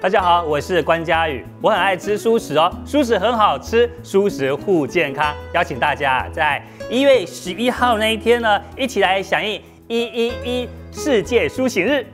大家好，我是关佳宇，我很爱吃蔬食哦，蔬食很好吃，蔬食护健康，邀请大家在一月十一号那一天呢，一起来响应一一一世界苏醒日。